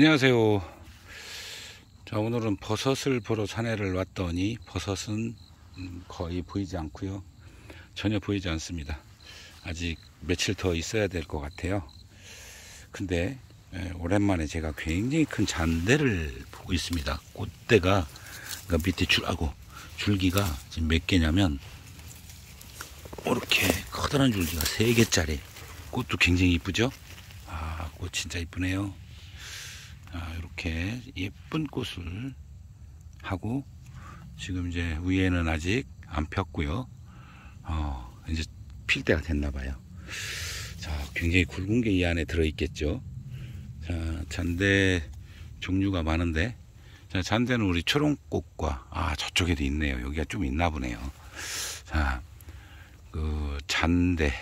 안녕하세요. 자, 오늘은 버섯을 보러 산에를 왔더니 버섯은 음, 거의 보이지 않고요. 전혀 보이지 않습니다. 아직 며칠 더 있어야 될 것 같아요. 근데 예, 오랜만에 제가 굉장히 큰 잔대를 보고 있습니다. 꽃대가 그러니까 밑에 줄하고 줄기가 지금 몇 개냐면 이렇게 커다란 줄기가 세 개짜리 꽃도 굉장히 이쁘죠? 아, 꽃 진짜 이쁘네요. 아, 이렇게 예쁜 꽃을 하고 지금 이제 위에는 아직 안 폈고요. 어, 이제 필 때가 됐나 봐요. 자, 굉장히 굵은 게 이 안에 들어 있겠죠. 자, 잔대 종류가 많은데 자, 잔대는 우리 초롱꽃과 아, 저쪽에도 있네요. 여기가 좀 있나 보네요. 자, 그 잔대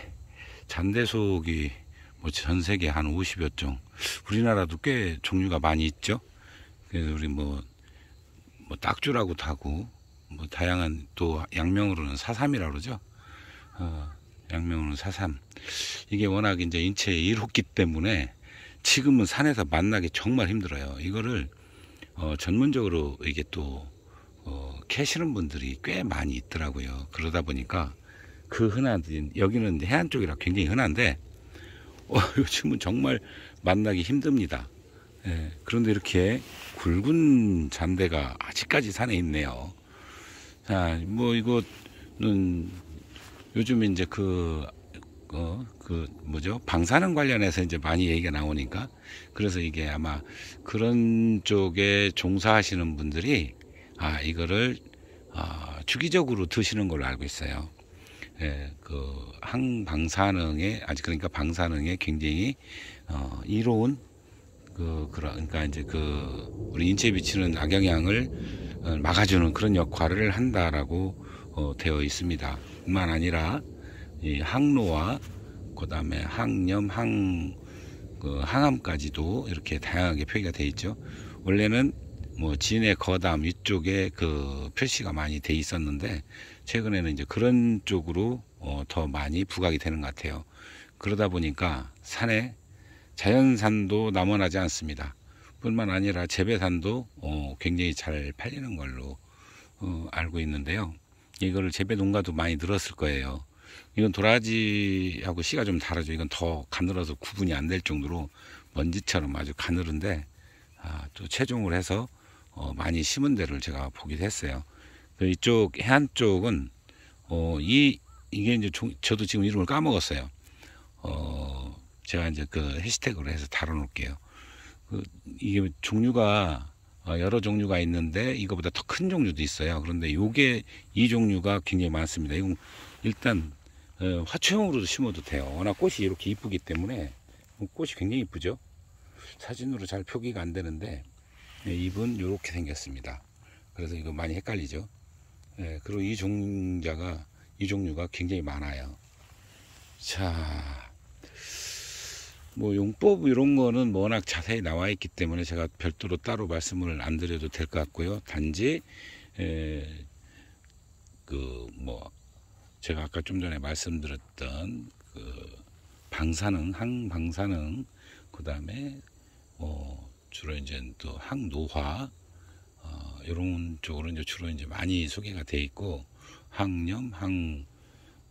잔대 속이 뭐 전 세계 한 50여 종. 우리나라도 꽤 종류가 많이 있죠. 그래서 우리 뭐, 뭐 딱주라고도 하고, 뭐 다양한 또 양명으로는 사삼이라고 그러죠. 어, 양명으로는 사삼. 이게 워낙 이제 인체에 이롭기 때문에 지금은 산에서 만나기 정말 힘들어요. 이거를 어, 전문적으로 이게 또 어, 캐시는 분들이 꽤 많이 있더라고요. 그러다 보니까 그 흔한 여기는 해안 쪽이라 굉장히 흔한데 어, 요즘은 정말 만나기 힘듭니다. 예, 그런데 이렇게 굵은 잔대가 아직까지 산에 있네요. 자, 뭐 이거는 요즘 이제 그, 어, 그 뭐죠? 방사능 관련해서 이제 많이 얘기가 나오니까 그래서 이게 아마 그런 쪽에 종사하시는 분들이 아, 이거를 어, 주기적으로 드시는 걸로 알고 있어요. 예, 그 항방사능에 아직 그러니까 방사능에 굉장히 어, 이로운 그 그러니까 이제 그 우리 인체에 미치는 악영향을 어, 막아주는 그런 역할을 한다라고 어, 되어 있습니다. 뿐만 아니라 이 항노와 그다음에 항염, 항 그 항암까지도 이렇게 다양하게 표기가 되어 있죠. 원래는 뭐 진해 거담 이쪽에 그 표시가 많이 돼 있었는데 최근에는 이제 그런 쪽으로 어, 더 많이 부각이 되는 것 같아요. 그러다 보니까 산에 자연산도 남원하지 않습니다. 뿐만 아니라 재배산도 어, 굉장히 잘 팔리는 걸로 어, 알고 있는데요. 이거를 재배 농가도 많이 늘었을 거예요. 이건 도라지하고 씨가 좀 다르죠. 이건 더 가늘어서 구분이 안 될 정도로 먼지처럼 아주 가늘은데 아, 또 체종을 해서 어, 많이 심은 데를 제가 보기도 했어요. 그 이쪽 해안 쪽은 어, 이 이게 이제 종, 저도 지금 이름을 까먹었어요. 어, 제가 이제 그 해시태그로 해서 달아놓을게요. 그 이게 종류가 어, 여러 종류가 있는데 이거보다 더 큰 종류도 있어요. 그런데 요게 이 종류가 굉장히 많습니다. 이건 일단 어, 화초형으로도 심어도 돼요. 워낙 꽃이 이렇게 이쁘기 때문에 꽃이 굉장히 이쁘죠. 사진으로 잘 표기가 안 되는데 네, 잎은 이렇게 생겼습니다. 그래서 이거 많이 헷갈리죠. 예, 그리고 이 종자가 이 종류가 굉장히 많아요. 자, 뭐 용법 이런 거는 뭐 워낙 자세히 나와 있기 때문에 제가 별도로 따로 말씀을 안 드려도 될 것 같고요. 단지 그 뭐 제가 아까 좀 전에 말씀드렸던 그 방사능, 항방사능, 그 다음에 뭐 주로 이제 또 항노화 이런 쪽으로 이제 주로 이제 많이 소개가 돼 있고 항염, 항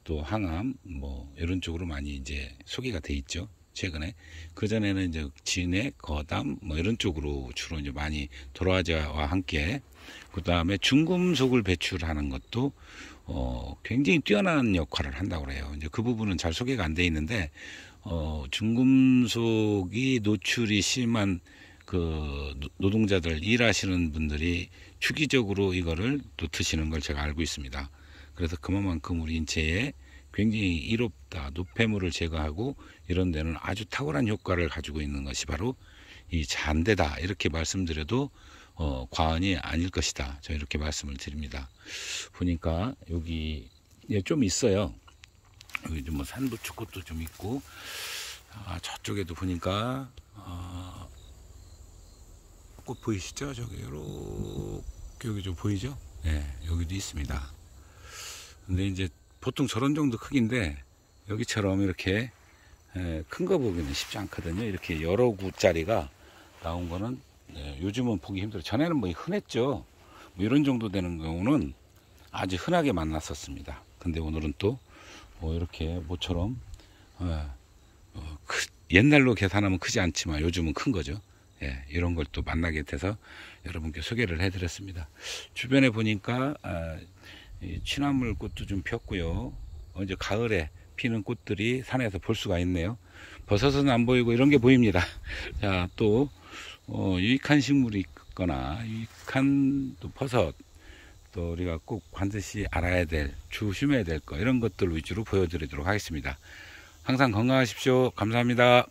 또 항암 뭐 이런 쪽으로 많이 이제 소개가 돼 있죠. 최근에 그 전에는 이제 진액, 거담 뭐 이런 쪽으로 주로 이제 많이 도라지와 함께 그 다음에 중금속을 배출하는 것도 어 굉장히 뛰어난 역할을 한다고 그래요. 이제 그 부분은 잘 소개가 안 돼 있는데 어 중금속이 노출이 심한 그 노동자들 일하시는 분들이 주기적으로 이거를 또 드시는 걸 제가 알고 있습니다. 그래서 그만큼 우리 인체에 굉장히 이롭다 노폐물을 제거하고 이런 데는 아주 탁월한 효과를 가지고 있는 것이 바로 이 잔대다 이렇게 말씀드려도 어, 과언이 아닐 것이다. 저 이렇게 말씀을 드립니다. 보니까 여기 예, 좀 있어요. 여기 뭐 산부초꽃도 좀 있고 아, 저쪽에도 보니까 어, 꽃 보이시죠? 저기 이렇게 여기 좀 보이죠? 네, 여기도 있습니다. 근데 이제 보통 저런 정도 크기인데 여기처럼 이렇게 큰 거 보기는 쉽지 않거든요. 이렇게 여러 구짜리가 나온 거는 네, 요즘은 보기 힘들어. 전에는 뭐 흔했죠. 뭐 이런 정도 되는 경우는 아주 흔하게 만났었습니다. 근데 오늘은 또 뭐 이렇게 모처럼 어, 옛날로 계산하면 크지 않지만 요즘은 큰 거죠. 예, 이런 걸 또 만나게 돼서 여러분께 소개를 해드렸습니다. 주변에 보니까 아, 이 취나물 꽃도 좀 폈고요. 어, 이제 가을에 피는 꽃들이 산에서 볼 수가 있네요. 버섯은 안 보이고 이런 게 보입니다. 자, 또 어, 유익한 식물이 있거나 유익한 또 버섯 또 우리가 꼭 반드시 알아야 될 조심해야 될거 이런 것들 위주로 보여드리도록 하겠습니다. 항상 건강하십시오. 감사합니다.